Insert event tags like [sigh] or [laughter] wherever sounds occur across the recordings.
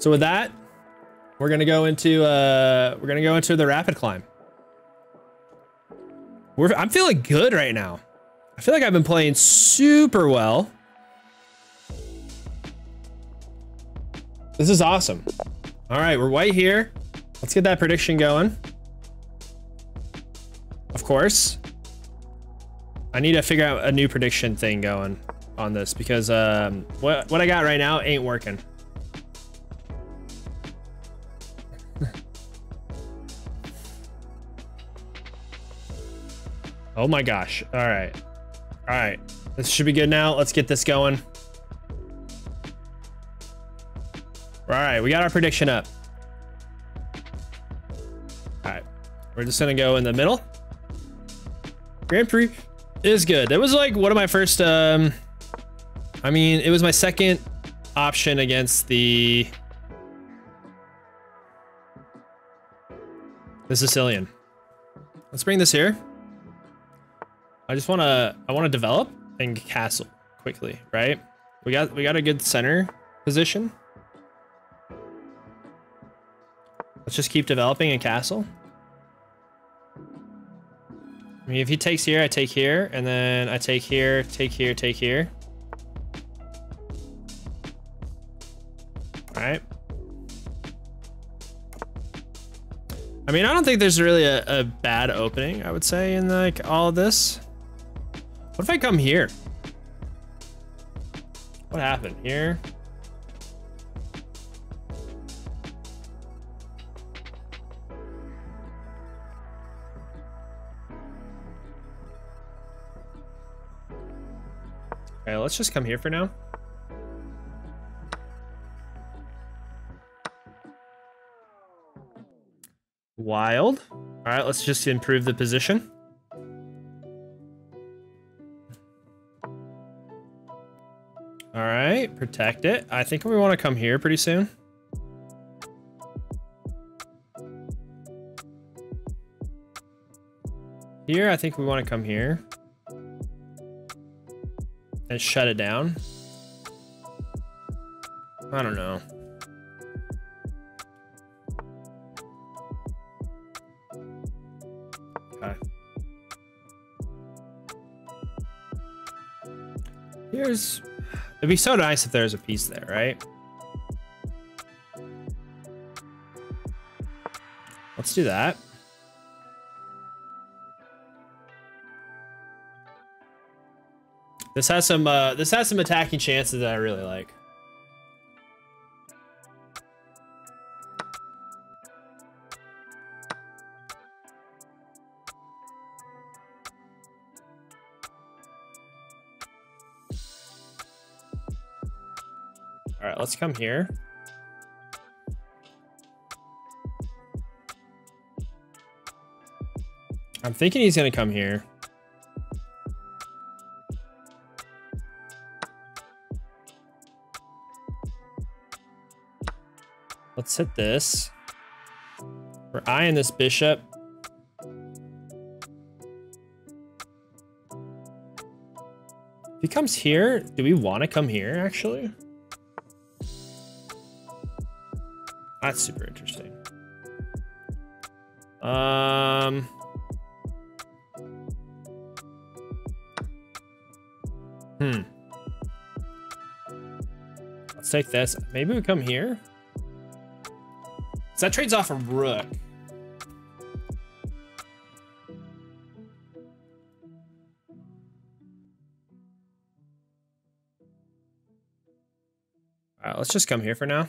So with that, we're gonna go into uh, we're gonna go into the rapid climb. We're, I'm feeling good right now. I feel like I've been playing super well. This is awesome. All right, we're white here. Let's get that prediction going. Of course. I need to figure out a new prediction thing going on this because um, what, what I got right now ain't working. Oh my gosh. All right. All right. This should be good now. Let's get this going. All right, we got our prediction up. All right, we're just gonna go in the middle. Grand Prix is good. It was like one of my first, um, I mean, it was my second option against the, the Sicilian. Let's bring this here. I just wanna, I wanna develop and castle quickly, right? We got, we got a good center position. Let's just keep developing a castle. I mean, if he takes here, I take here, and then I take here, take here, take here. All right. I mean, I don't think there's really a, a bad opening, I would say, in like all of this. What if I come here? What happened here? Okay, let's just come here for now. Wild. All right, let's just improve the position. Right, protect it. I think we want to come here pretty soon. Here, I think we want to come here and shut it down. I don't know. Okay. Here's... It'd be so nice if there's a piece there, right? Let's do that. This has some uh, this has some attacking chances that I really like. All right, let's come here. I'm thinking he's gonna come here. Let's hit this. We're eyeing this bishop. If he comes here, do we want to come here, actually? That's super interesting. Um... Hmm. Let's take this. Maybe we come here. So that trades off a rook. All right, let's just come here for now.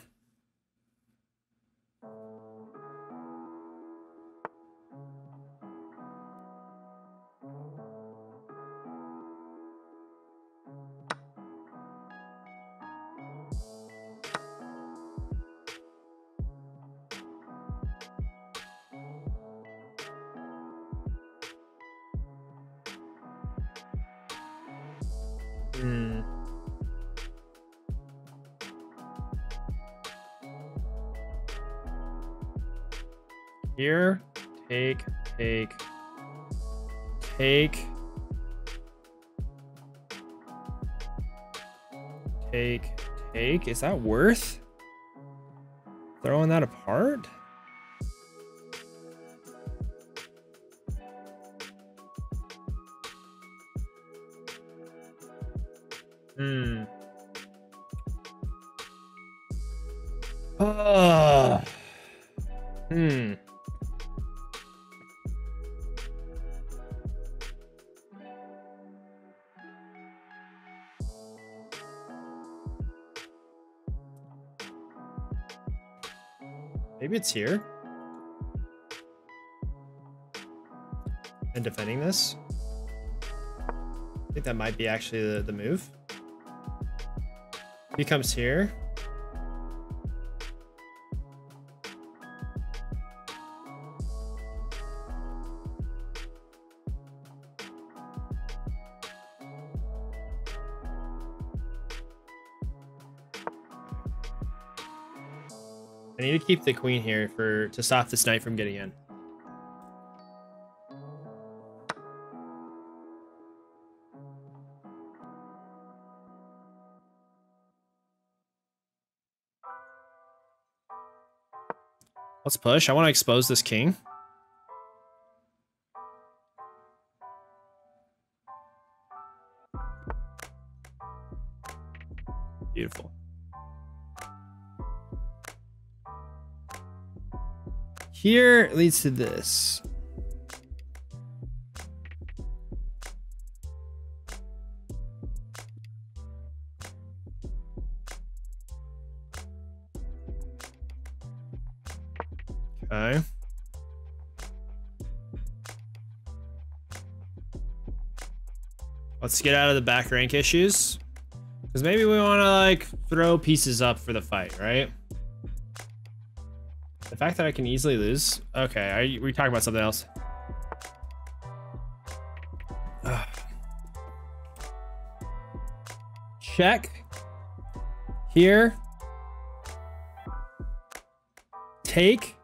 Hmm. Here, take, take, take, take, take. Is that worth? Throwing that apart? Hmm. Oh. Hmm. Maybe it's here. And defending this. I think that might be actually the, the move. He comes here. I need to keep the queen here for to stop this knight from getting in. Let's push. I want to expose this king. Beautiful. Here leads to this. Okay. Let's get out of the back rank issues. Because maybe we want to, like, throw pieces up for the fight, right? The fact that I can easily lose. Okay, are we talking about something else? Ugh. [sighs] Check. Here. Take.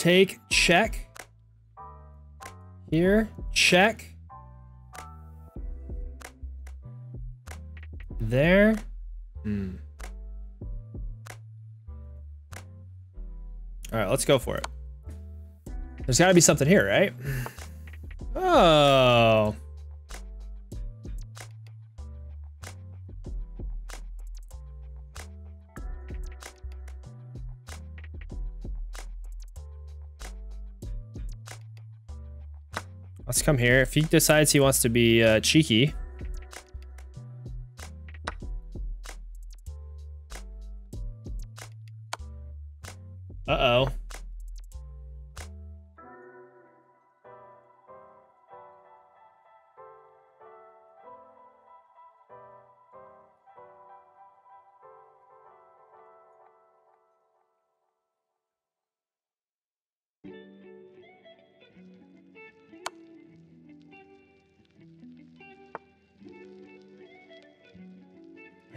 Take. Check. Here. Check. There. Hmm. All right, let's go for it. There's got to be something here, right? [sighs] Oh. Let's come here. If he decides he wants to be uh, cheeky.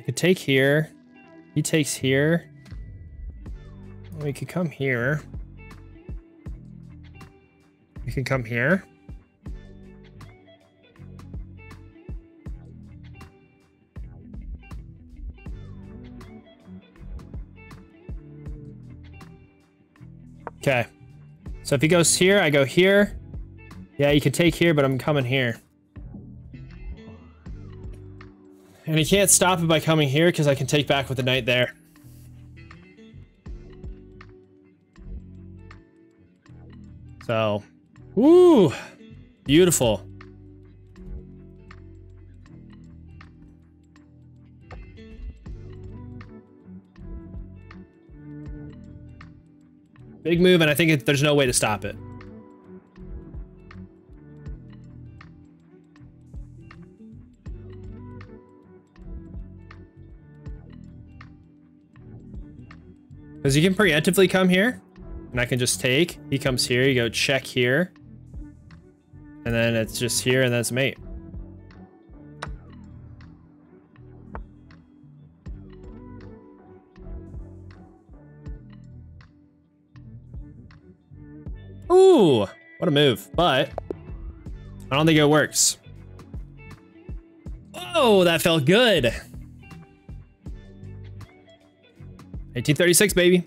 Could take here. He takes here. We could come here. We can come here. Okay. So if he goes here, I go here. Yeah, you can take here, but I'm coming here. And he can't stop it by coming here because I can take back with the knight there. So, woo, beautiful. Big move, and I think it, there's no way to stop it. Because you can preemptively come here. And I can just take. He comes here. You go check here. And then it's just here and that's mate. Ooh, what a move. But I don't think it works. Oh, that felt good. 1836, baby.